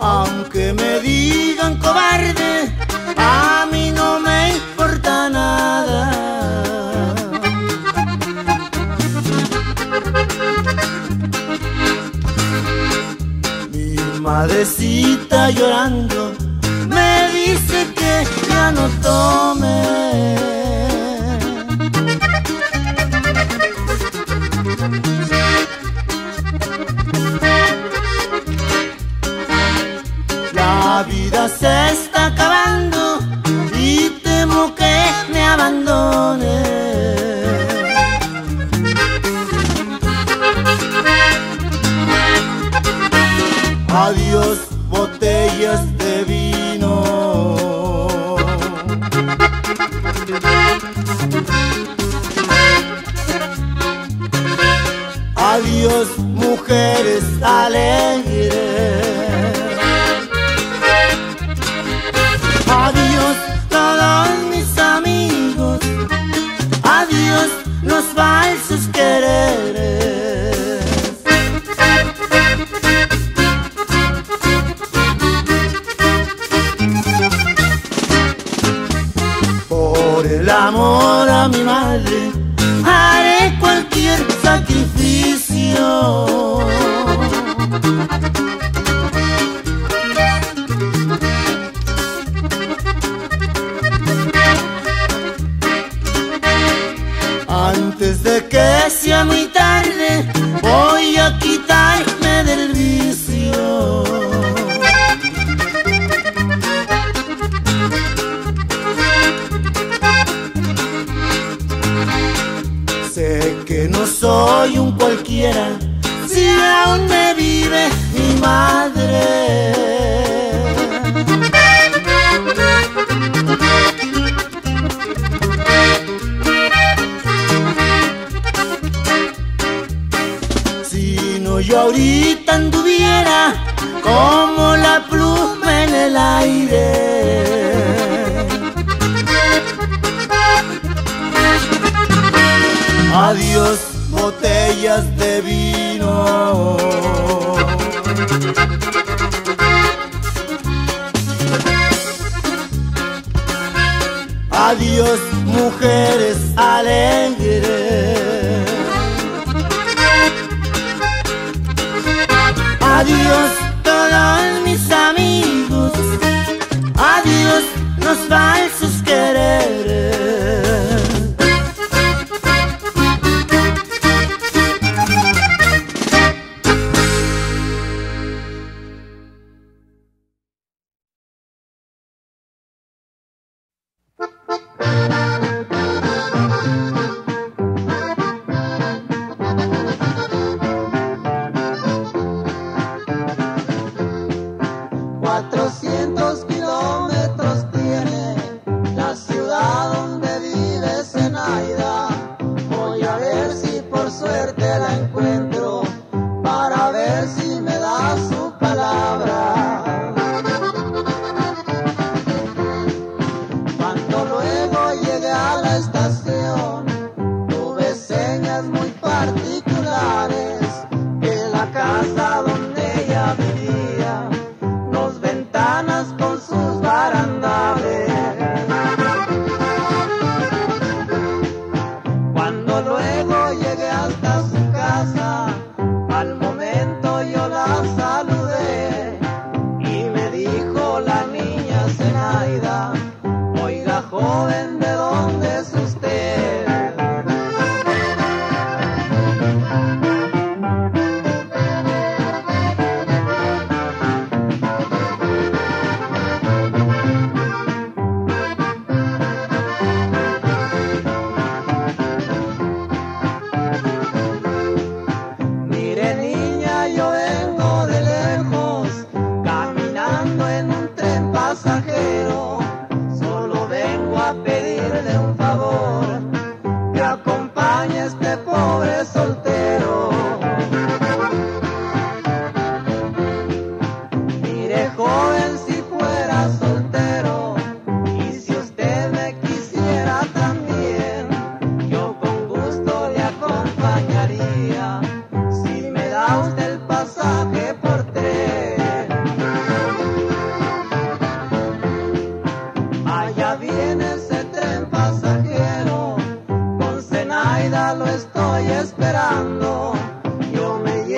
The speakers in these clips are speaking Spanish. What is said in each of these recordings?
Aunque me digan cobarde, a mí no me importa nada. Mi madrecita llorando me dice que ya no tome. La vida se Adiós, mujeres alegres. Adiós, todos mis amigos. Adiós, los falsos Antes de que sea muy tarde, voy a quitarme del vicio. Sé que no soy un cualquiera, si aún me vive mi madre. Ahorita anduviera como la pluma en el aire. Adiós, botellas de vino.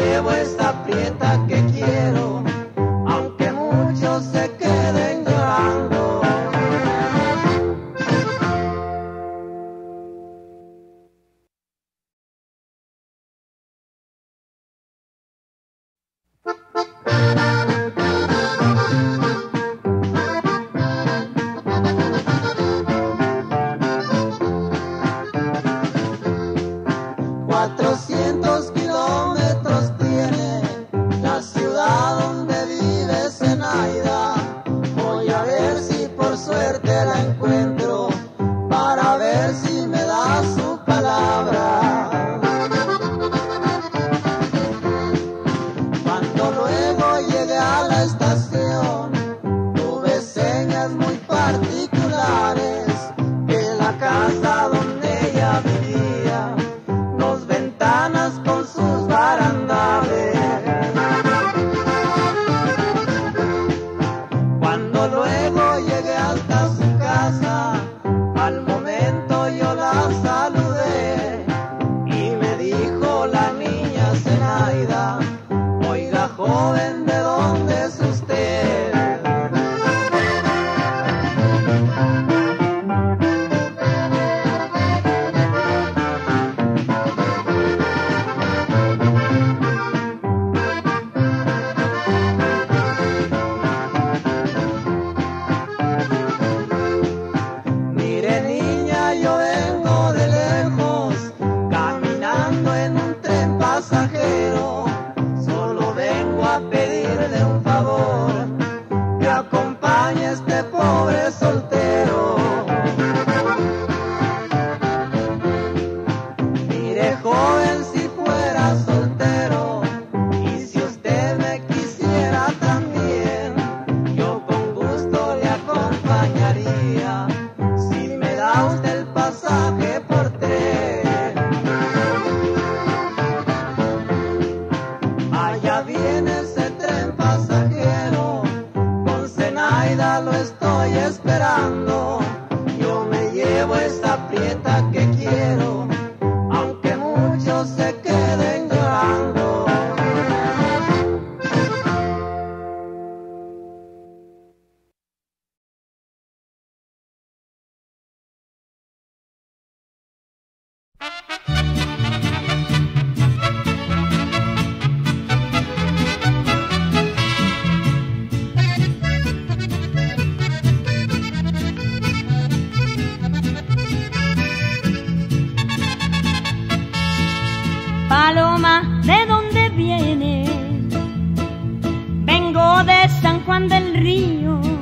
llevo esta prieta que me da usted el pasaje Juan del Río.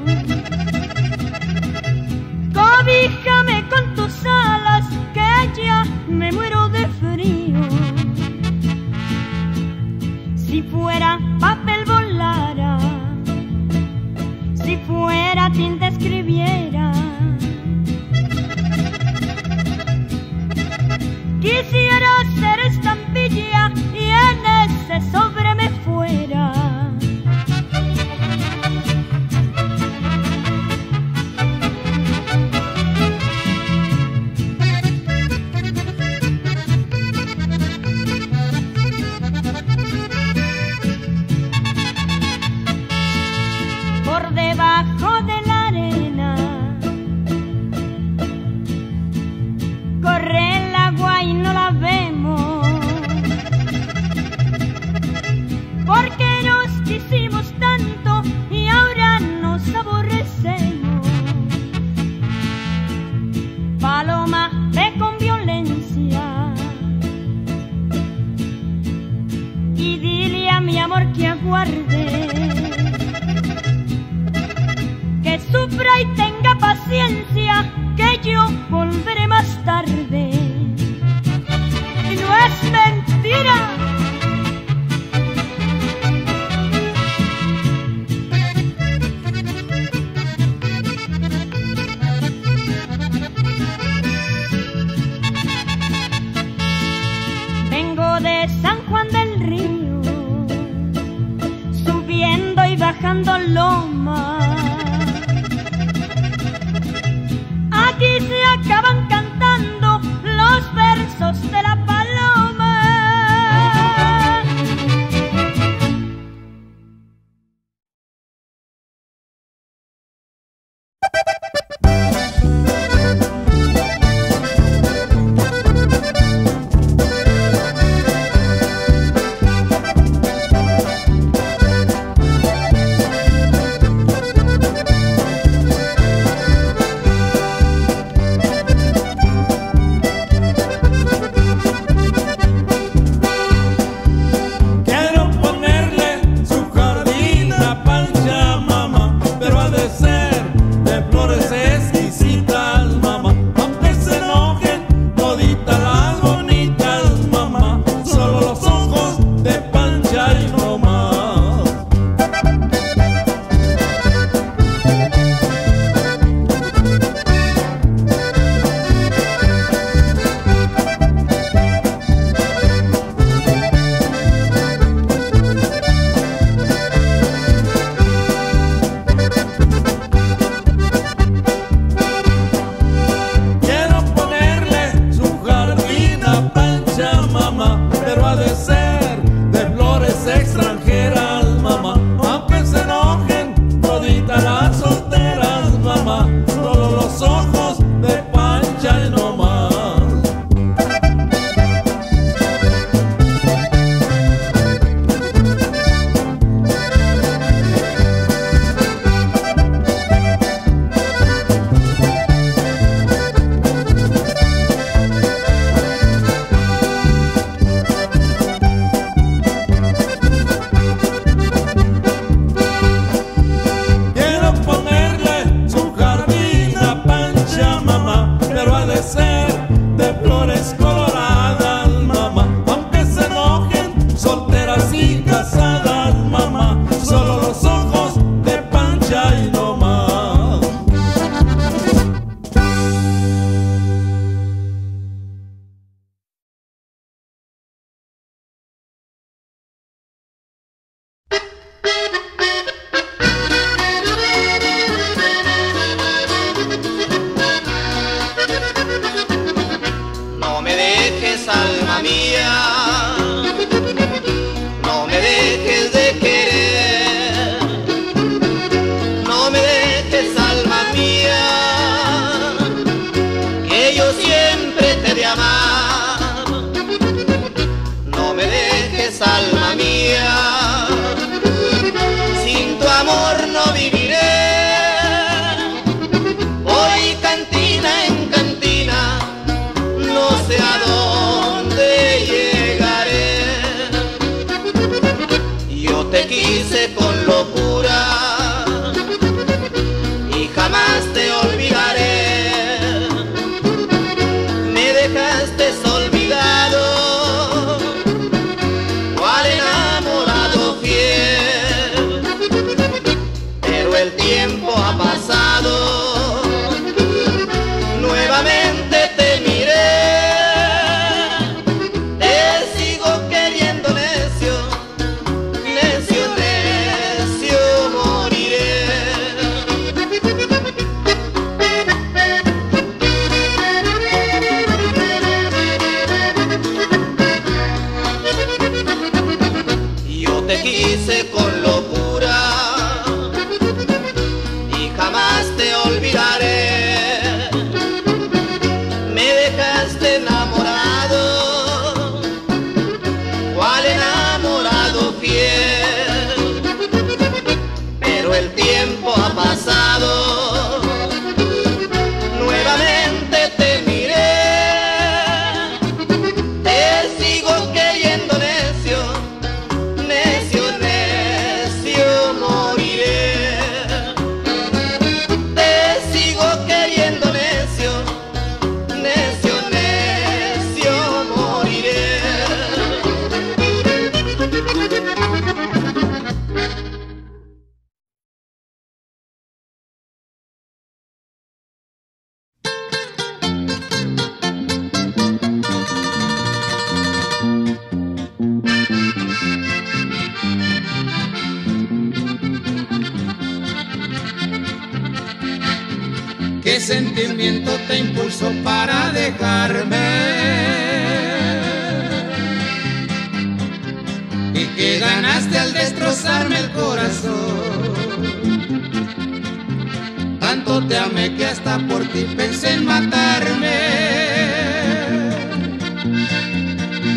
Que hasta por ti pensé en matarme.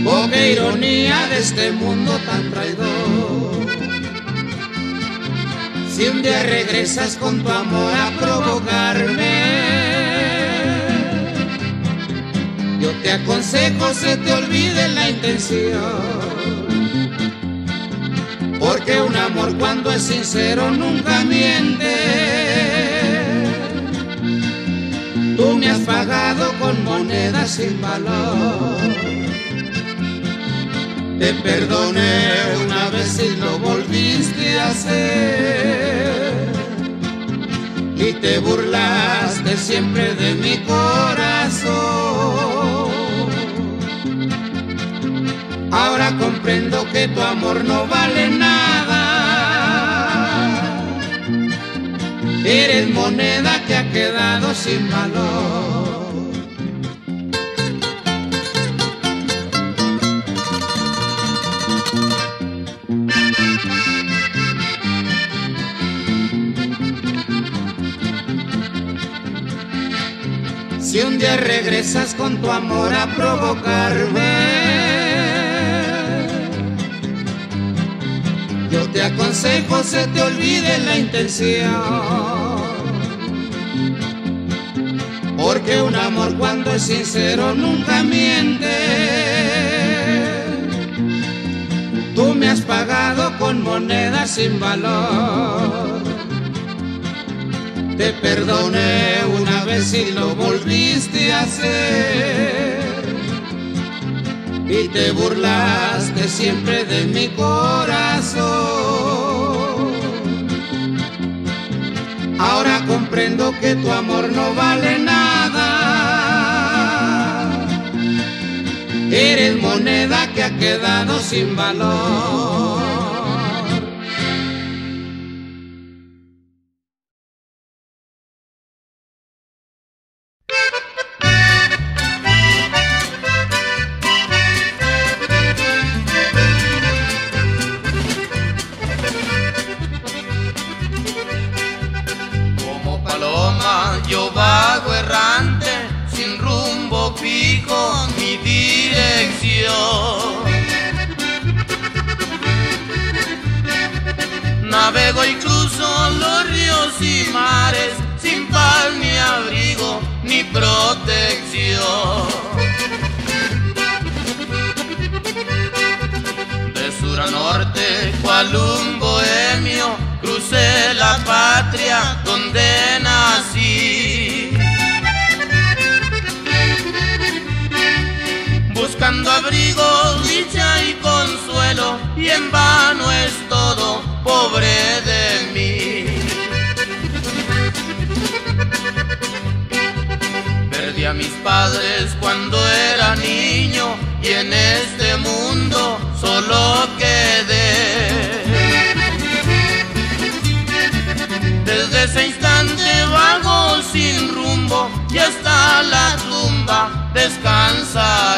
Oh, qué ironía de este mundo tan traidor. Si un día regresas con tu amor a provocarme, yo te aconsejo se te olvide la intención. Porque un amor cuando es sincero nunca miente. Me has pagado con monedas sin valor. Te perdoné una vez y lo volviste a hacer. Y te burlaste siempre de mi corazón. Ahora comprendo que tu amor no vale nada. Eres moneda que ha quedado sin valor. Si un día regresas con tu amor a provocarme, yo te aconsejo se te olvide la intención. Porque un amor cuando es sincero nunca miente. Tú me has pagado con monedas sin valor. Te perdoné una vez y lo volviste a hacer. Y te burlaste siempre de mi corazón. Ahora comprendo que tu amor no vale nada. Eres moneda que ha quedado sin valor. Protección. De sur a norte, cual un bohemio, crucé la patria donde nací. Buscando abrigo, dicha y consuelo, y en vano es todo, pobre de mí. A mis padres cuando era niño y en este mundo solo quedé. Desde ese instante vago sin rumbo y hasta la tumba descansaré.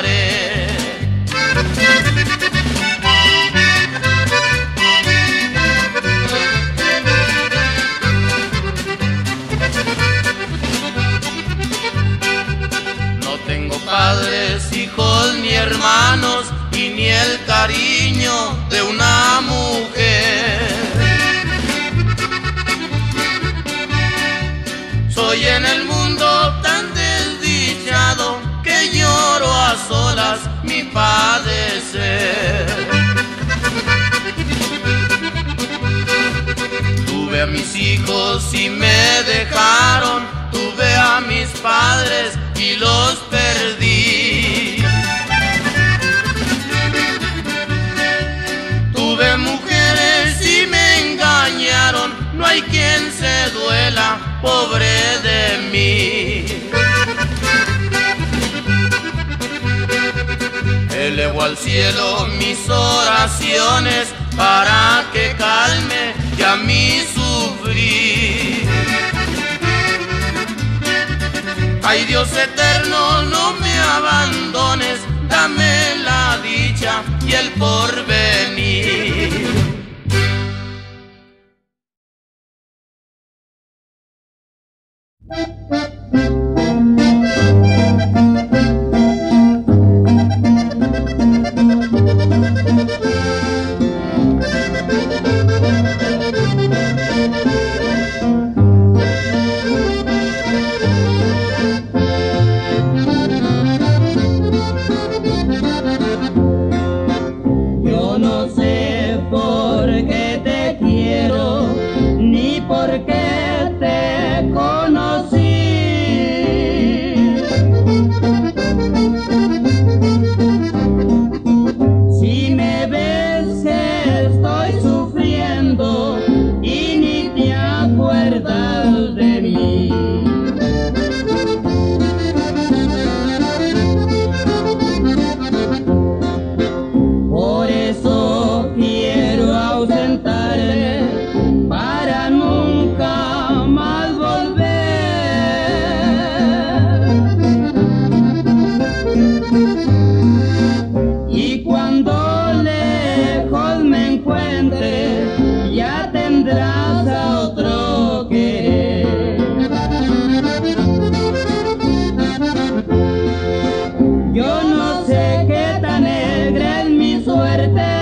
Padecer. Tuve a mis hijos y me dejaron, tuve a mis padres y los perdí. Tuve mujeres y me engañaron, no hay quien se duela, pobre de mí. Elevo al cielo mis oraciones para que calme ya mi sufrir. Ay Dios eterno, no me abandones, dame la dicha y el porvenir. Mi